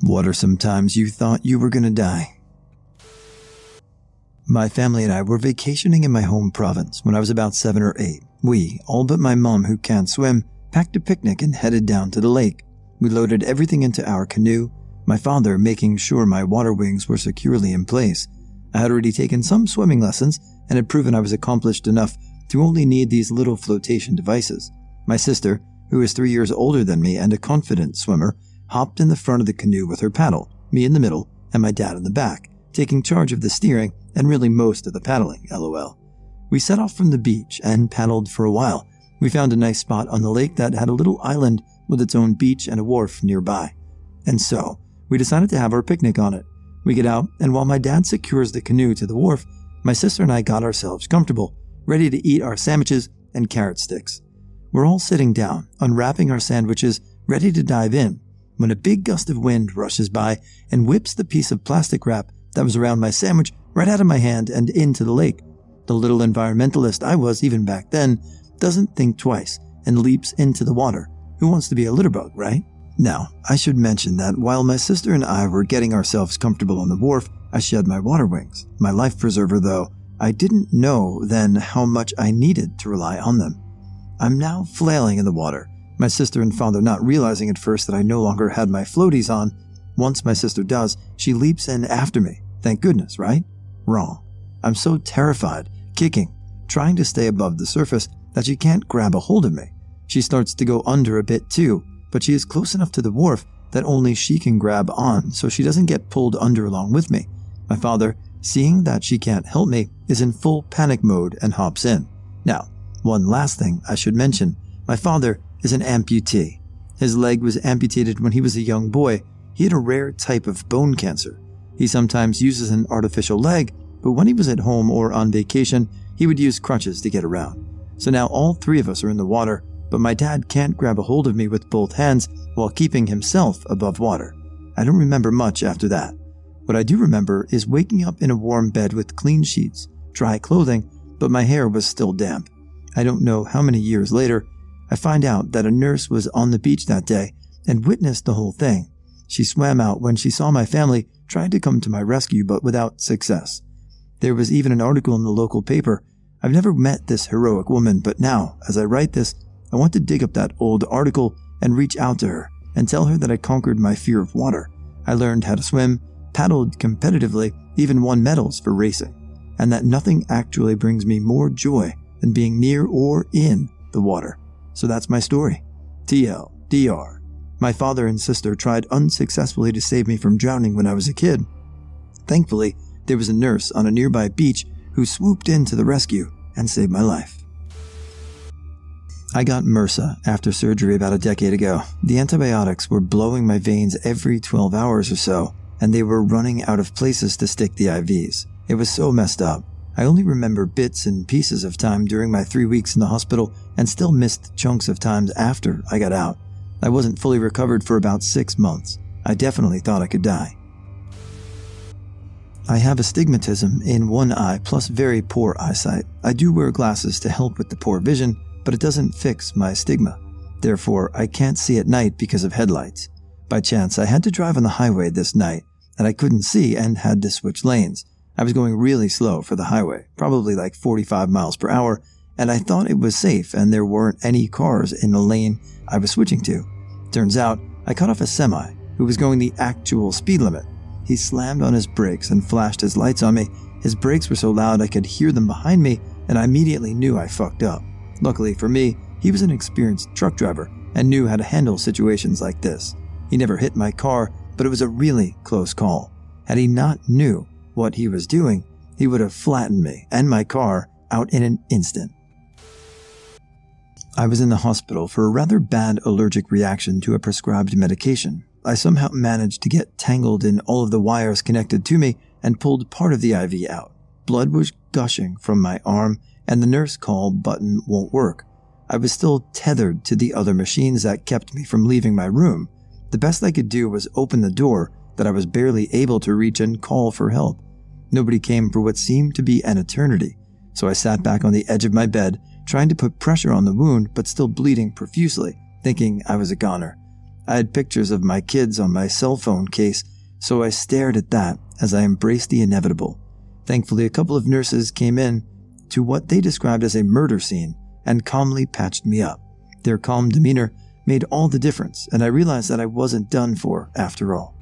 What are some times you thought you were gonna die? My family and I were vacationing in my home province when I was about seven or eight. We, all but my mom who can't swim, packed a picnic and headed down to the lake. We loaded everything into our canoe, my father making sure my water wings were securely in place. I had already taken some swimming lessons and had proven I was accomplished enough to only need these little flotation devices. My sister, who is three years older than me and a confident swimmer, hopped in the front of the canoe with her paddle, me in the middle, and my dad in the back, taking charge of the steering and really most of the paddling, lol. We set off from the beach and paddled for a while. We found a nice spot on the lake that had a little island with its own beach and a wharf nearby. And so, we decided to have our picnic on it. We get out, and while my dad secures the canoe to the wharf, my sister and I got ourselves comfortable, ready to eat our sandwiches and carrot sticks. We're all sitting down, unwrapping our sandwiches, ready to dive in, when a big gust of wind rushes by and whips the piece of plastic wrap that was around my sandwich right out of my hand and into the lake. The little environmentalist I was even back then doesn't think twice and leaps into the water. Who wants to be a litter bug, right? Now, I should mention that while my sister and I were getting ourselves comfortable on the wharf, I shed my water wings. My life preserver, though, I didn't know then how much I needed to rely on them. I'm now flailing in the water, my sister and father not realizing at first that I no longer had my floaties on. Once my sister does, she leaps in after me. Thank goodness, right? Wrong. I'm so terrified, kicking, trying to stay above the surface that she can't grab a hold of me. She starts to go under a bit too, but she is close enough to the wharf that only she can grab on so she doesn't get pulled under along with me. My father, seeing that she can't help me, is in full panic mode and hops in. Now, one last thing I should mention my father is an amputee. His leg was amputated when he was a young boy. He had a rare type of bone cancer. He sometimes uses an artificial leg, but when he was at home or on vacation, he would use crutches to get around. So now all three of us are in the water, but my dad can't grab a hold of me with both hands while keeping himself above water. I don't remember much after that. What I do remember is waking up in a warm bed with clean sheets, dry clothing, but my hair was still damp. I don't know how many years later, I find out that a nurse was on the beach that day and witnessed the whole thing. She swam out when she saw my family trying to come to my rescue, but without success. There was even an article in the local paper. I've never met this heroic woman, but now, as I write this, I want to dig up that old article and reach out to her and tell her that I conquered my fear of water. I learned how to swim, paddled competitively, even won medals for racing, and that nothing actually brings me more joy than being near or in the water. So that's my story. TL, DR. My father and sister tried unsuccessfully to save me from drowning when I was a kid. Thankfully, there was a nurse on a nearby beach who swooped in to the rescue and saved my life. I got MRSA after surgery about a decade ago. The antibiotics were blowing my veins every 12 hours or so, and they were running out of places to stick the IVs. It was so messed up. I only remember bits and pieces of time during my three weeks in the hospital and still missed chunks of times after I got out. I wasn't fully recovered for about six months. I definitely thought I could die. I have astigmatism in one eye plus very poor eyesight. I do wear glasses to help with the poor vision, but it doesn't fix my stigma. Therefore, I can't see at night because of headlights. By chance, I had to drive on the highway this night, and I couldn't see and had to switch lanes. I was going really slow for the highway, probably like 45 miles per hour, and I thought it was safe and there weren't any cars in the lane I was switching to. Turns out, I cut off a semi who was going the actual speed limit. He slammed on his brakes and flashed his lights on me. His brakes were so loud I could hear them behind me, and I immediately knew I fucked up. Luckily for me, he was an experienced truck driver and knew how to handle situations like this. He never hit my car, but it was a really close call. Had he not knew what he was doing, he would have flattened me and my car out in an instant. I was in the hospital for a rather bad allergic reaction to a prescribed medication. I somehow managed to get tangled in all of the wires connected to me and pulled part of the IV out. Blood was gushing from my arm, and the nurse call button won't work. I was still tethered to the other machines that kept me from leaving my room. The best I could do was open the door that I was barely able to reach and call for help. Nobody came for what seemed to be an eternity, so I sat back on the edge of my bed, trying to put pressure on the wound but still bleeding profusely, thinking I was a goner. I had pictures of my kids on my cell phone case, so I stared at that as I embraced the inevitable. Thankfully, a couple of nurses came in to what they described as a murder scene and calmly patched me up. Their calm demeanor made all the difference, and I realized that I wasn't done for after all.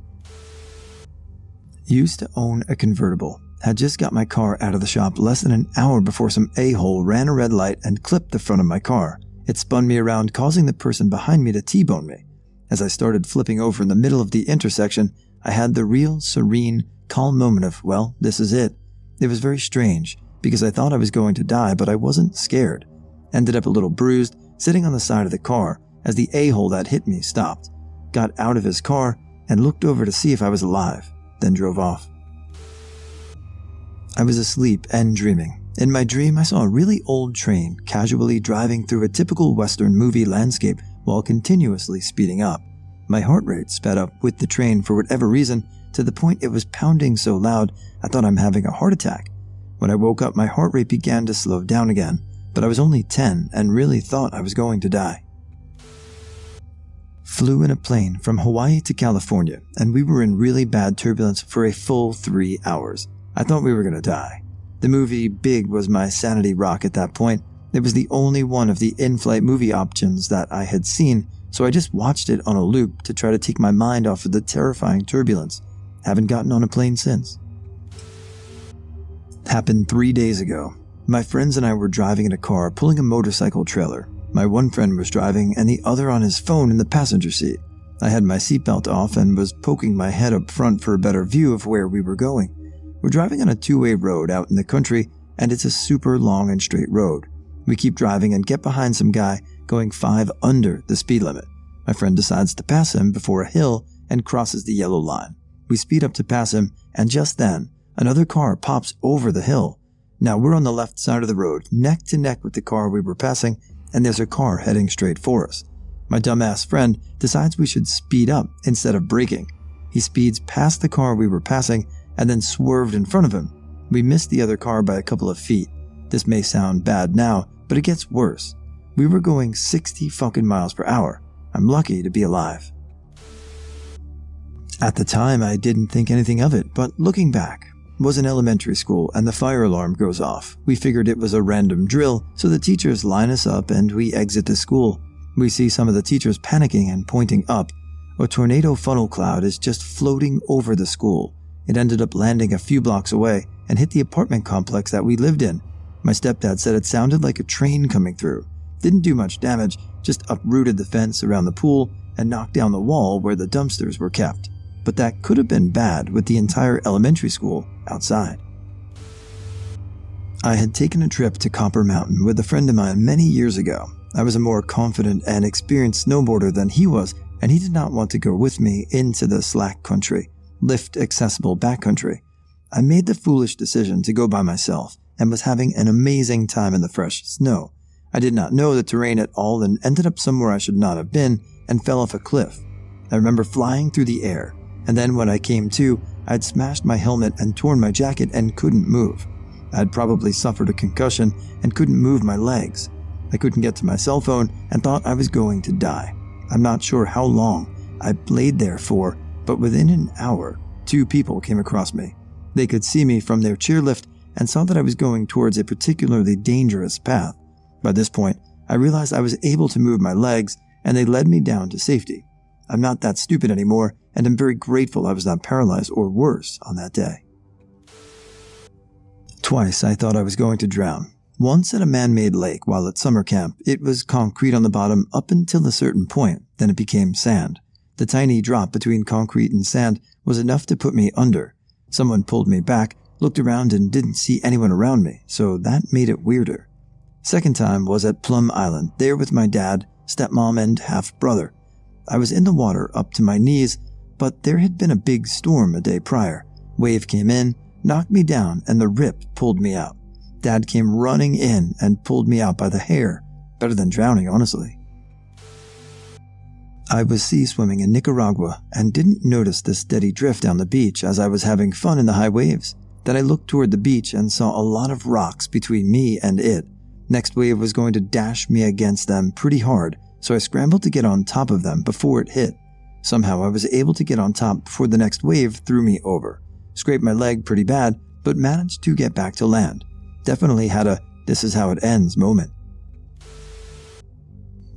Used to own a convertible. Had just got my car out of the shop less than an hour before some a hole ran a red light and clipped the front of my car. It spun me around, causing the person behind me to T bone me. As I started flipping over in the middle of the intersection, I had the real, serene, calm moment of, well, this is it. It was very strange, because I thought I was going to die, but I wasn't scared. Ended up a little bruised, sitting on the side of the car, as the a hole that hit me stopped, got out of his car, and looked over to see if I was alive, then drove off. I was asleep and dreaming. In my dream, I saw a really old train casually driving through a typical Western movie landscape while continuously speeding up. My heart rate sped up with the train for whatever reason to the point it was pounding so loud I thought I'm having a heart attack. When I woke up, my heart rate began to slow down again, but I was only 10 and really thought I was going to die flew in a plane from Hawaii to California, and we were in really bad turbulence for a full three hours. I thought we were going to die. The movie Big was my sanity rock at that point. It was the only one of the in flight movie options that I had seen, so I just watched it on a loop to try to take my mind off of the terrifying turbulence. Haven't gotten on a plane since. Happened three days ago. My friends and I were driving in a car pulling a motorcycle trailer. My one friend was driving and the other on his phone in the passenger seat. I had my seatbelt off and was poking my head up front for a better view of where we were going. We're driving on a two way road out in the country, and it's a super long and straight road. We keep driving and get behind some guy going five under the speed limit. My friend decides to pass him before a hill and crosses the yellow line. We speed up to pass him, and just then, another car pops over the hill. Now we're on the left side of the road, neck to neck with the car we were passing, and there's a car heading straight for us. My dumbass friend decides we should speed up instead of braking. He speeds past the car we were passing and then swerved in front of him. We missed the other car by a couple of feet. This may sound bad now, but it gets worse. We were going 60 fucking miles per hour. I'm lucky to be alive. At the time, I didn't think anything of it, but looking back, was in elementary school and the fire alarm goes off. We figured it was a random drill, so the teachers line us up and we exit the school. We see some of the teachers panicking and pointing up. A tornado funnel cloud is just floating over the school. It ended up landing a few blocks away and hit the apartment complex that we lived in. My stepdad said it sounded like a train coming through. Didn't do much damage, just uprooted the fence around the pool and knocked down the wall where the dumpsters were kept but that could have been bad with the entire elementary school outside. I had taken a trip to Copper Mountain with a friend of mine many years ago. I was a more confident and experienced snowboarder than he was, and he did not want to go with me into the slack country, lift accessible backcountry. I made the foolish decision to go by myself and was having an amazing time in the fresh snow. I did not know the terrain at all and ended up somewhere I should not have been and fell off a cliff. I remember flying through the air, and then when I came to, I'd smashed my helmet and torn my jacket and couldn't move. I'd probably suffered a concussion and couldn't move my legs. I couldn't get to my cell phone and thought I was going to die. I'm not sure how long I laid there for, but within an hour, two people came across me. They could see me from their chairlift and saw that I was going towards a particularly dangerous path. By this point, I realized I was able to move my legs and they led me down to safety. I'm not that stupid anymore and I'm very grateful I was not paralyzed or worse on that day. Twice I thought I was going to drown. Once at a man made lake while at summer camp. It was concrete on the bottom up until a certain point, then it became sand. The tiny drop between concrete and sand was enough to put me under. Someone pulled me back, looked around, and didn't see anyone around me, so that made it weirder. Second time was at Plum Island, there with my dad, stepmom, and half brother. I was in the water up to my knees but there had been a big storm a day prior. Wave came in, knocked me down, and the rip pulled me out. Dad came running in and pulled me out by the hair. Better than drowning, honestly. I was sea swimming in Nicaragua and didn't notice the steady drift down the beach as I was having fun in the high waves. Then I looked toward the beach and saw a lot of rocks between me and it. Next wave was going to dash me against them pretty hard, so I scrambled to get on top of them before it hit. Somehow I was able to get on top before the next wave threw me over. Scraped my leg pretty bad, but managed to get back to land. Definitely had a this is how it ends moment.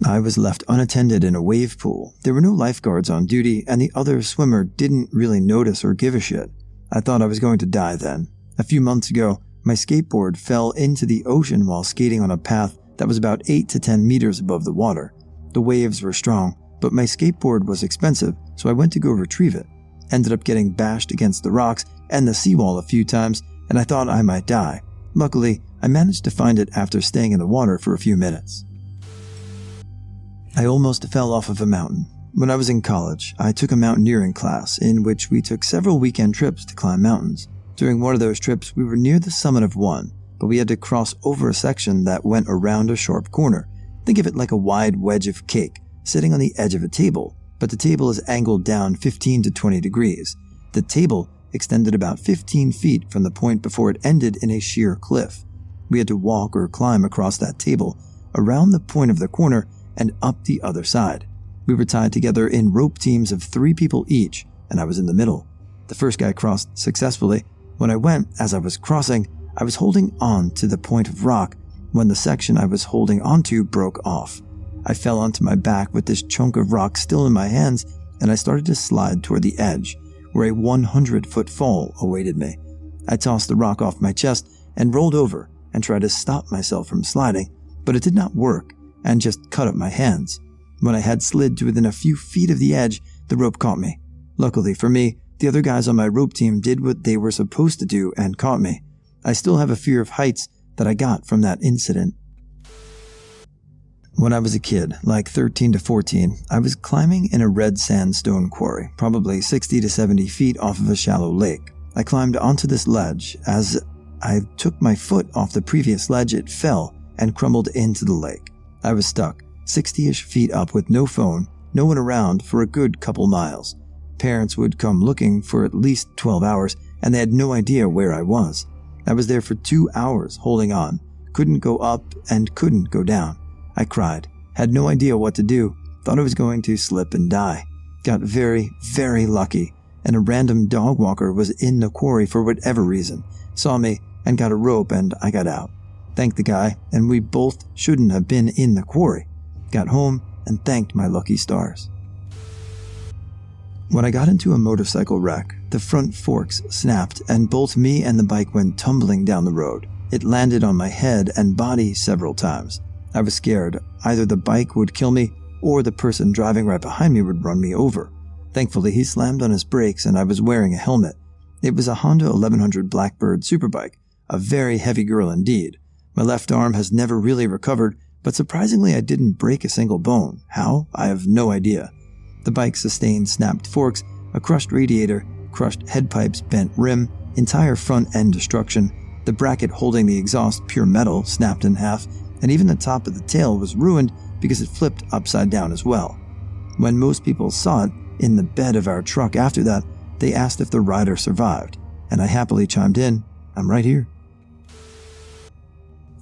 I was left unattended in a wave pool. There were no lifeguards on duty, and the other swimmer didn't really notice or give a shit. I thought I was going to die then. A few months ago, my skateboard fell into the ocean while skating on a path that was about 8 to 10 meters above the water. The waves were strong, but my skateboard was expensive, so I went to go retrieve it. Ended up getting bashed against the rocks and the seawall a few times, and I thought I might die. Luckily, I managed to find it after staying in the water for a few minutes. I almost fell off of a mountain. When I was in college, I took a mountaineering class in which we took several weekend trips to climb mountains. During one of those trips, we were near the summit of one, but we had to cross over a section that went around a sharp corner. Think of it like a wide wedge of cake sitting on the edge of a table, but the table is angled down 15 to 20 degrees. The table extended about 15 feet from the point before it ended in a sheer cliff. We had to walk or climb across that table, around the point of the corner, and up the other side. We were tied together in rope teams of three people each, and I was in the middle. The first guy crossed successfully. When I went, as I was crossing, I was holding on to the point of rock when the section I was holding onto broke off. I fell onto my back with this chunk of rock still in my hands, and I started to slide toward the edge, where a 100 foot fall awaited me. I tossed the rock off my chest and rolled over and tried to stop myself from sliding, but it did not work and just cut up my hands. When I had slid to within a few feet of the edge, the rope caught me. Luckily for me, the other guys on my rope team did what they were supposed to do and caught me. I still have a fear of heights that I got from that incident. When I was a kid, like 13 to 14, I was climbing in a red sandstone quarry, probably 60 to 70 feet off of a shallow lake. I climbed onto this ledge. As I took my foot off the previous ledge, it fell and crumbled into the lake. I was stuck, 60 ish feet up with no phone, no one around for a good couple miles. Parents would come looking for at least 12 hours, and they had no idea where I was. I was there for two hours holding on, couldn't go up and couldn't go down. I cried, had no idea what to do, thought I was going to slip and die. Got very, very lucky, and a random dog walker was in the quarry for whatever reason, saw me, and got a rope, and I got out. Thanked the guy, and we both shouldn't have been in the quarry. Got home and thanked my lucky stars. When I got into a motorcycle wreck, the front forks snapped and both me and the bike went tumbling down the road. It landed on my head and body several times. I was scared. Either the bike would kill me or the person driving right behind me would run me over. Thankfully, he slammed on his brakes and I was wearing a helmet. It was a Honda 1100 Blackbird superbike, a very heavy girl indeed. My left arm has never really recovered, but surprisingly, I didn't break a single bone. How? I have no idea. The bike sustained snapped forks, a crushed radiator, crushed head pipes, bent rim, entire front end destruction. The bracket holding the exhaust, pure metal, snapped in half, and even the top of the tail was ruined because it flipped upside down as well. When most people saw it in the bed of our truck after that, they asked if the rider survived, and I happily chimed in, I'm right here.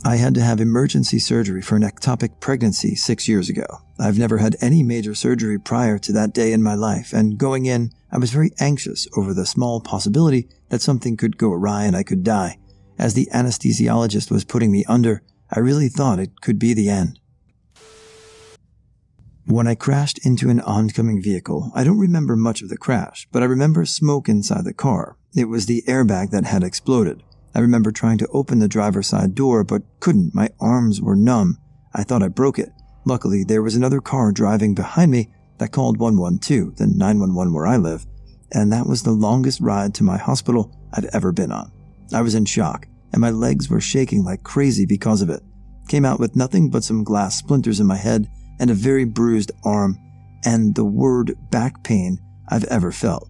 I had to have emergency surgery for an ectopic pregnancy six years ago. I've never had any major surgery prior to that day in my life, and going in, I was very anxious over the small possibility that something could go awry and I could die. As the anesthesiologist was putting me under, I really thought it could be the end. When I crashed into an oncoming vehicle, I don't remember much of the crash, but I remember smoke inside the car. It was the airbag that had exploded. I remember trying to open the driver's side door, but couldn't. My arms were numb. I thought I broke it. Luckily, there was another car driving behind me that called 112, the 911 where I live, and that was the longest ride to my hospital I'd ever been on. I was in shock and my legs were shaking like crazy because of it. Came out with nothing but some glass splinters in my head and a very bruised arm, and the word back pain I've ever felt.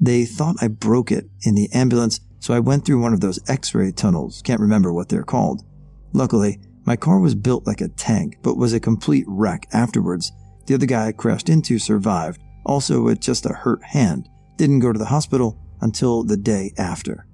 They thought I broke it in the ambulance, so I went through one of those x ray tunnels, can't remember what they're called. Luckily, my car was built like a tank, but was a complete wreck afterwards. The other guy I crashed into survived, also with just a hurt hand, didn't go to the hospital until the day after.